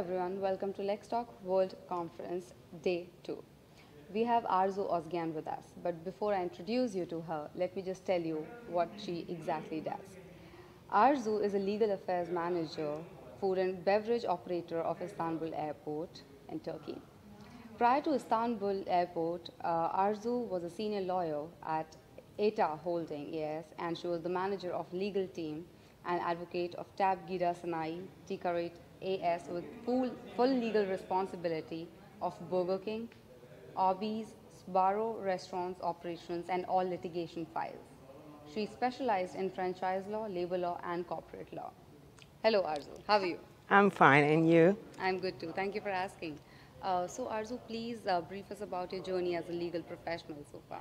everyone, welcome to Lextalk World Conference Day 2. We have Arzu Ozgen with us, but before I introduce you to her, let me just tell you what she exactly does. Arzu is a legal affairs manager, food and beverage operator of Istanbul Airport in Turkey. Prior to Istanbul Airport, uh, Arzu was a senior lawyer at Ata Holding, yes, and she was the manager of legal team and advocate of Tab Gida Sanayi Ticaret AS with full, full legal responsibility of Burger King, Arby's, Sbarro restaurants operations and all litigation files. She specialized in franchise law, labor law and corporate law. Hello Arzu, how are you? I'm fine, and you? I'm good too. Thank you for asking. Uh, so Arzu, please uh, brief us about your journey as a legal professional so far.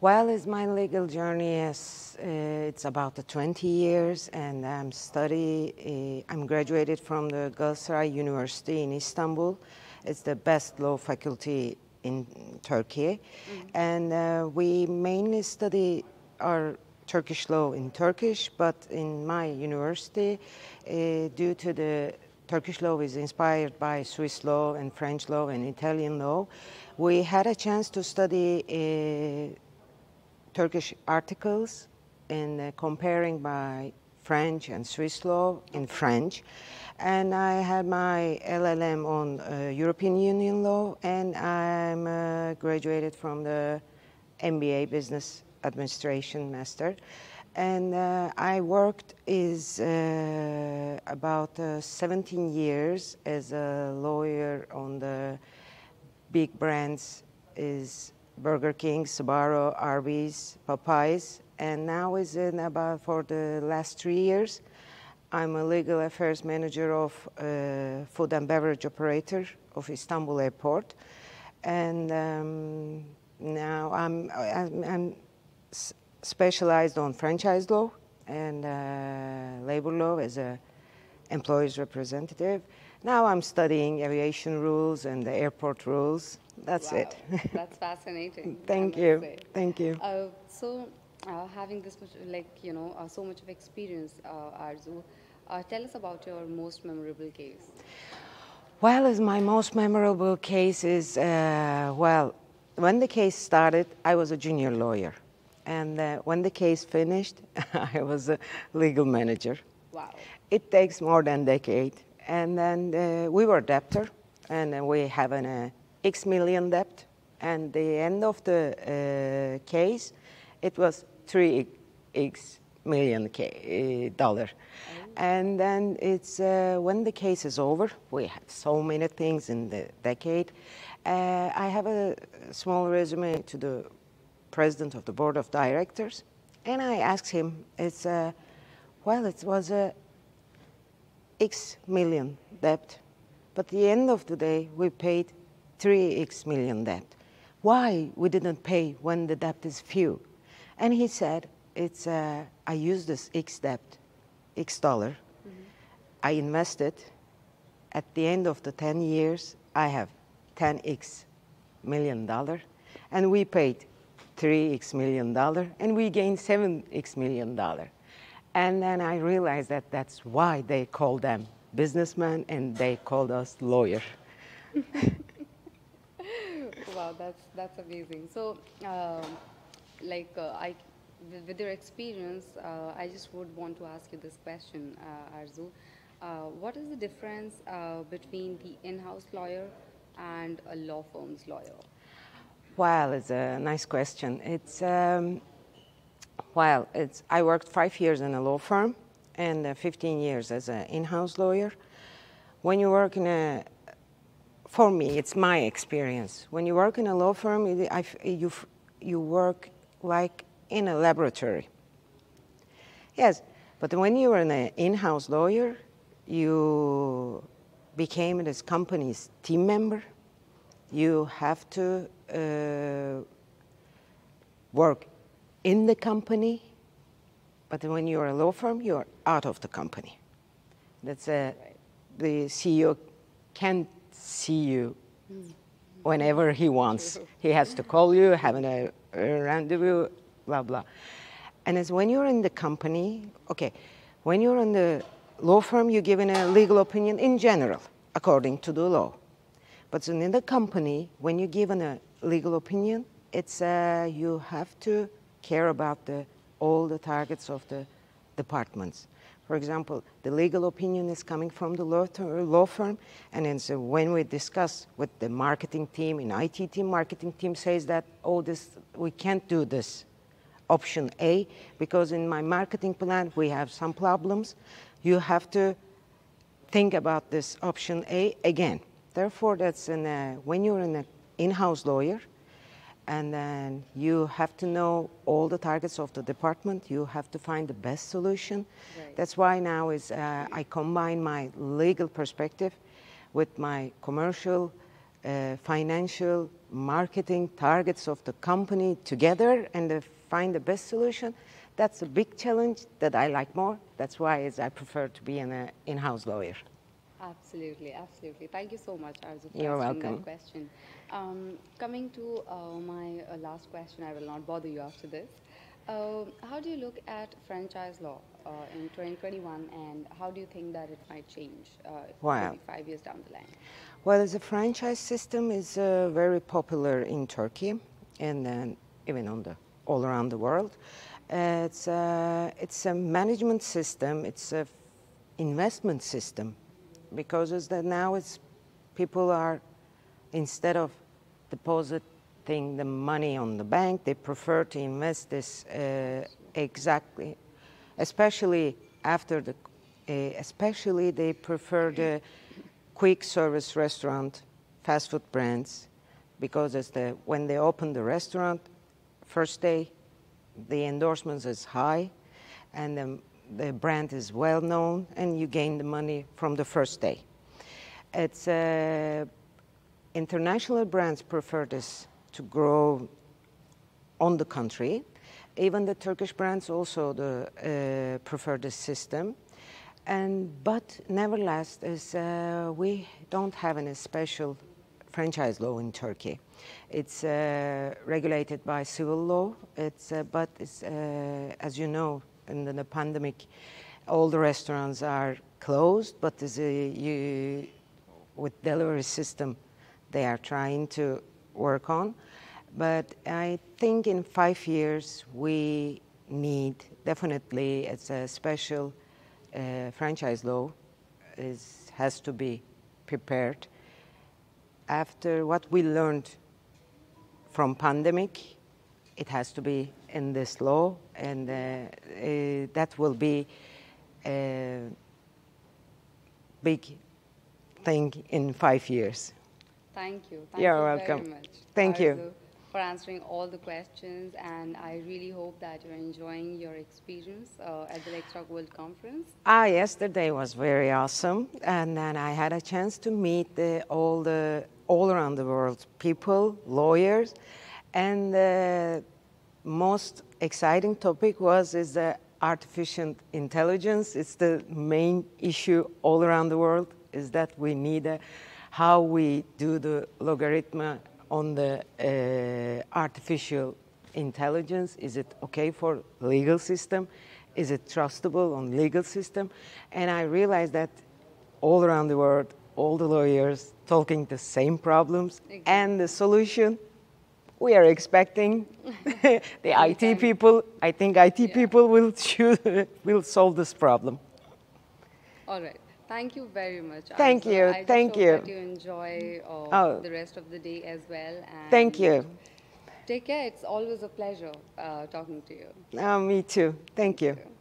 Well, it's my legal journey is uh, it's about 20 years, and I'm study. Uh, I'm graduated from the Galatasaray University in Istanbul. It's the best law faculty in Turkey, mm. and uh, we mainly study our Turkish law in Turkish. But in my university, uh, due to the Turkish law is inspired by Swiss law and French law and Italian law, we had a chance to study uh, Turkish articles and uh, comparing by French and Swiss law in French. And I had my LLM on uh, European Union law, and I'm uh, graduated from the MBA Business Administration Master. And uh, I worked is uh, about uh, 17 years as a lawyer on the big brands is Burger King, Sbarro, Arby's, Popeyes, and now is in about for the last three years. I'm a legal affairs manager of uh, food and beverage operator of Istanbul Airport, and um, now I'm, I'm, I'm, specialized on franchise law and uh, labor law as a employees representative. Now I'm studying aviation rules and the airport rules that's wow. it. That's fascinating. Thank you. Say. Thank you. Uh, so, uh, having this much, like you know, uh, so much of experience, uh, Arzu, uh, tell us about your most memorable case. Well, as my most memorable case is uh, well, when the case started, I was a junior lawyer, and when the case finished, I was a legal manager. Wow. It takes more than a decade, and then we were debtor, and we have an X million debt, and the end of the uh, case, it was three X million K, uh, dollar. Oh. And then it's uh, when the case is over, we have so many things in the decade. Uh, I have a small resume to the president of the board of directors, and I asked him, it's, uh, well, it was a X million debt, but the end of the day, we paid 3x million debt. Why we didn't pay when the debt is few? And he said, it's, I use this X debt, X dollar. Mm-hmm. I invested. At the end of the 10 years, I have 10x million dollar. And we paid 3x million dollar and we gained 7x million dollar. And then I realized that that's why they call them businessmen and they called us lawyer. wow, that's that's amazing. So, um, like, uh, I, with your experience, uh, I just would want to ask you this question, uh, Arzu. Uh, what is the difference uh, between the in-house lawyer and a law firm's lawyer? Well, it's a nice question. It's um, well, it's I worked five years in a law firm and uh, 15 years as an in-house lawyer. When you work in a for me, it's my experience. When you work in a law firm, you, you work like in a laboratory. Yes, but when you were an in-house lawyer, you became this company's team member. You have to uh, work in the company, but when you're a law firm, you're out of the company. That's a, the CEO can't see you whenever he wants. He has to call you, have a, a rendezvous, blah, blah. And as when you're in the company, okay, when you're in the law firm, you're given a legal opinion in general. according to the law. But in the company, when you give an, a legal opinion, it's uh, you have to care about the, all the targets of the departments. For example, the legal opinion is coming from the law, law firm, and so when we discuss with the marketing team, in IT team, marketing team says that, oh, this, we can't do this, option A, because in my marketing plan, we have some problems. You have to think about this option A again. Therefore, that's in a, when you're an in-house lawyer, and then you have to know all the targets of the department. You have to find the best solution. Right. That's why now is uh, I combine my legal perspective with my commercial, uh, financial, marketing targets of the company together and find the best solution. That's a big challenge that I like more. That's why is I prefer to be an uh, in-house lawyer. Absolutely, absolutely. Thank you so much, Arzu, for You're asking welcome. that question. Um, coming to uh, my uh, last question, I will not bother you after this. Uh, how do you look at franchise law uh, in 2021, and how do you think that it might change uh, wow. maybe five years down the line? Well, the franchise system is uh, very popular in Turkey and then even on the all around the world. it's a, it's a management system. It's a investment system because it's that now it's people are instead of depositing the money on the bank, they prefer to invest this uh, exactly, especially after the, uh, especially they prefer the quick service restaurant, fast food brands, because as the, when they open the restaurant, first day, the endorsements is high, and the the brand is well known and you gain the money from the first day. It's uh, international brands prefer this to grow on the country. Even the Turkish brands also the, uh, prefer this system. And, but nevertheless, is, uh, we don't have any special franchise law in Turkey. It's uh, regulated by civil law, it's, uh, but it's, uh, as you know, in the pandemic, all the restaurants are closed, but a, you, with delivery system, they are trying to work on. But I think in five years we need definitely it's a special uh, franchise law is, has to be prepared. After what we learned from pandemic, it has to be in this law, and uh, uh, that will be a big thing in five years. Thank you. Thank You're you welcome. very much. Thank Arzu, you. For answering all the questions, and I really hope that you're enjoying your experience uh, at the Let's World Conference. Ah, yesterday was very awesome, and then I had a chance to meet the, all the all around the world people, lawyers, and the most exciting topic was is the artificial intelligence. It's the main issue all around the world. Is that we need a, how we do the logarithm on the uh, artificial intelligence. Is it okay for legal system? Is it trustable on legal system? And I realized that all around the world, all the lawyers talking the same problems exactly. and the solution we are expecting the IT people, I think IT yeah. people will, will solve this problem. All right. Thank you very much. Thank you. I Thank you. That you enjoy uh, oh. the rest of the day as well. Thank you. Take care. It's always a pleasure uh, talking to you. Oh, me too. Thank, Thank you. you.